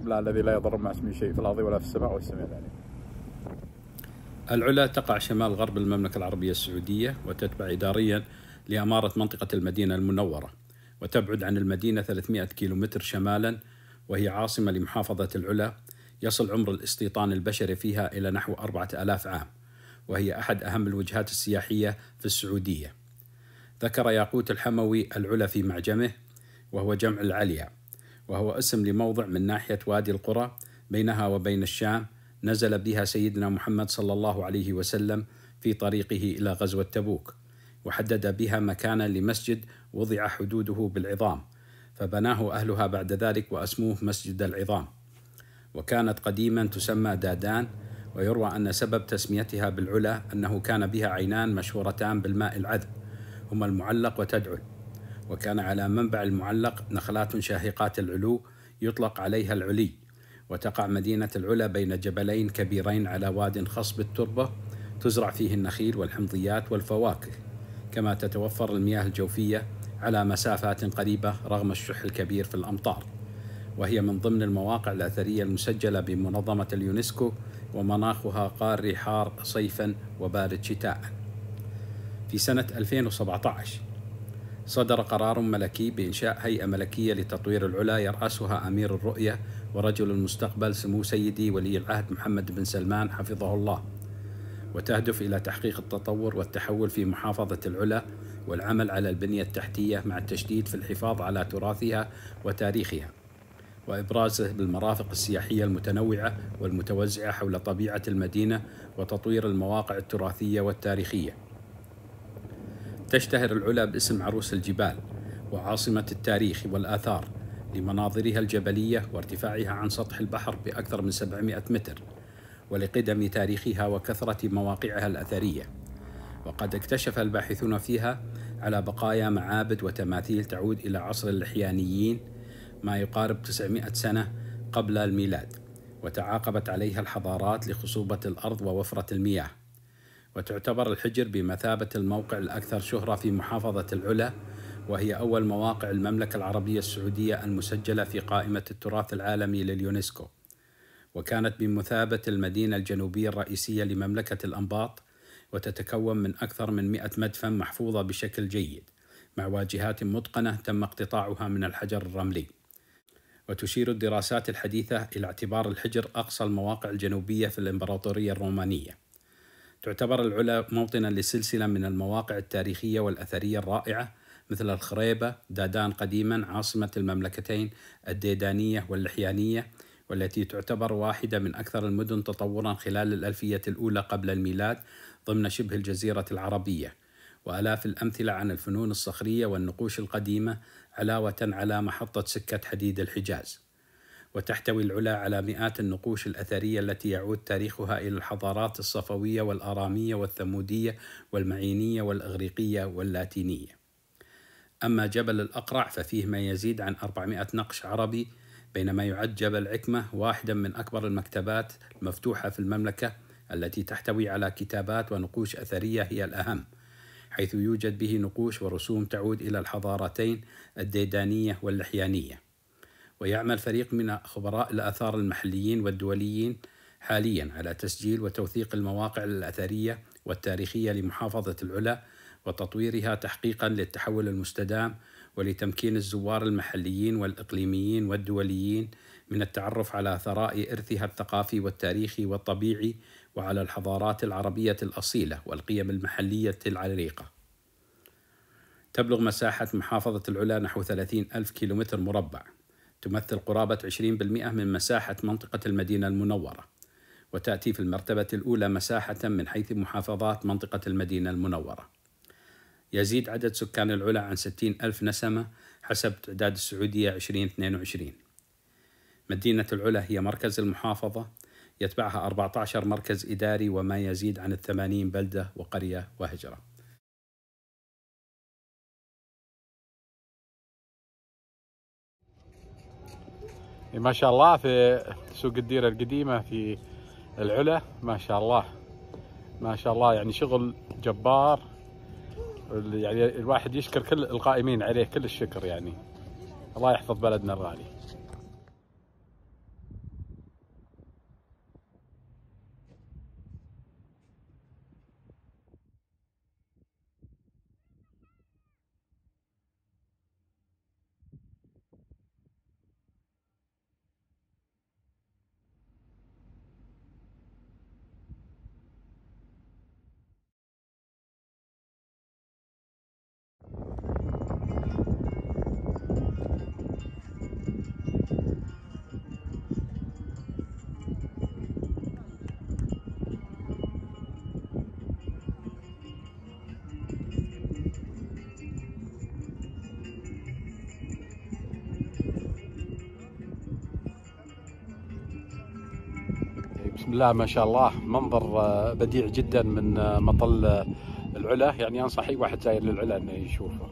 بسم الله الذي لا يضر مع اسمه شيء في الأرض ولا في السماء والسماء العليم. العلا تقع شمال غرب المملكة العربية السعودية وتتبع إداريا لأمارة منطقة المدينة المنورة وتبعد عن المدينة 300 كيلومتر شمالا وهي عاصمة لمحافظة العلا. يصل عمر الاستيطان البشري فيها إلى نحو أربعة آلاف عام وهي أحد أهم الوجهات السياحية في السعودية. ذكر ياقوت الحموي العلا في معجمه وهو جمع العليا. وهو اسم لموضع من ناحية وادي القرى بينها وبين الشام نزل بها سيدنا محمد صلى الله عليه وسلم في طريقه إلى غزوة تبوك وحدد بها مكانا لمسجد وضع حدوده بالعظام فبناه أهلها بعد ذلك وأسموه مسجد العظام. وكانت قديما تسمى دادان ويروى أن سبب تسميتها بالعلا أنه كان بها عينان مشهورتان بالماء العذب هما المعلق وتدعل وكان على منبع المعلق نخلات شاهقات العلو يطلق عليها العلي وتقع مدينة العلا بين جبلين كبيرين على واد خصب التربة تزرع فيه النخيل والحمضيات والفواكه كما تتوفر المياه الجوفية على مسافات قريبة رغم الشح الكبير في الأمطار. وهي من ضمن المواقع الأثرية المسجلة بمنظمة اليونسكو ومناخها قاري حار صيفا وبارد شتاء. في سنة 2017 صدر قرار ملكي بإنشاء هيئة ملكية لتطوير العلا يرأسها أمير الرؤية ورجل المستقبل سمو سيدي ولي العهد محمد بن سلمان حفظه الله. وتهدف إلى تحقيق التطور والتحول في محافظة العلا والعمل على البنية التحتية مع التشديد في الحفاظ على تراثها وتاريخها وإبرازه بالمرافق السياحية المتنوعة والمتوزعة حول طبيعة المدينة وتطوير المواقع التراثية والتاريخية. تشتهر العلا باسم عروس الجبال وعاصمة التاريخ والآثار لمناظرها الجبلية وارتفاعها عن سطح البحر بأكثر من 700 متر ولقدم تاريخها وكثرة مواقعها الأثرية. وقد اكتشف الباحثون فيها على بقايا معابد وتماثيل تعود إلى عصر اللحيانيين ما يقارب 900 سنة قبل الميلاد وتعاقبت عليها الحضارات لخصوبة الأرض ووفرة المياه. وتعتبر الحجر بمثابة الموقع الأكثر شهرة في محافظة العلا وهي أول مواقع المملكة العربية السعودية المسجلة في قائمة التراث العالمي لليونسكو. وكانت بمثابة المدينة الجنوبية الرئيسية لمملكة الأنباط وتتكون من أكثر من 100 مدفن محفوظة بشكل جيد مع واجهات متقنة تم اقتطاعها من الحجر الرملي. وتشير الدراسات الحديثة إلى اعتبار الحجر أقصى المواقع الجنوبية في الإمبراطورية الرومانية. تعتبر العلا موطنا لسلسلة من المواقع التاريخية والأثرية الرائعة مثل الخريبة دادان قديما عاصمة المملكتين الديدانية واللحيانية والتي تعتبر واحدة من أكثر المدن تطورا خلال الألفية الأولى قبل الميلاد ضمن شبه الجزيرة العربية. وآلاف الأمثلة عن الفنون الصخرية والنقوش القديمة علاوة على محطة سكة حديد الحجاز. وتحتوي العلا على مئات النقوش الأثرية التي يعود تاريخها إلى الحضارات الصفوية والآرامية والثمودية والمعينية والإغريقية واللاتينية. أما جبل الأقرع ففيه ما يزيد عن 400 نقش عربي بينما يعد جبل عكمة واحدا من أكبر المكتبات المفتوحة في المملكة التي تحتوي على كتابات ونقوش أثرية هي الأهم حيث يوجد به نقوش ورسوم تعود إلى الحضارتين الديدانية واللحيانية. ويعمل فريق من خبراء الآثار المحليين والدوليين حاليا على تسجيل وتوثيق المواقع الأثرية والتاريخية لمحافظة العلا وتطويرها تحقيقا للتحول المستدام ولتمكين الزوار المحليين والإقليميين والدوليين من التعرف على ثراء إرثها الثقافي والتاريخي والطبيعي وعلى الحضارات العربية الأصيلة والقيم المحلية العريقة. تبلغ مساحة محافظة العلا نحو 30 ألف كيلومتر مربع. تمثل قرابة 20% من مساحة منطقة المدينة المنورة وتأتي في المرتبة الأولى مساحة من حيث محافظات منطقة المدينة المنورة. يزيد عدد سكان العلا عن 60 ألف نسمة حسب تعداد السعودية 2022 مدينة العلا هي مركز المحافظة يتبعها 14 مركز إداري وما يزيد عن الثمانين بلدة وقرية وهجرة. ما شاء الله في سوق الديرة القديمة في العلا ما شاء الله. ما شاء الله يعني شغل جبار يعني الواحد يشكر كل القائمين عليه كل الشكر يعني. الله يحفظ بلدنا الغالي. بسم الله ما شاء الله. منظر آه، بديع جدا من آه، مطل آه، العلا. يعني انصح اي واحد زاير للعلا إنه يشوفه.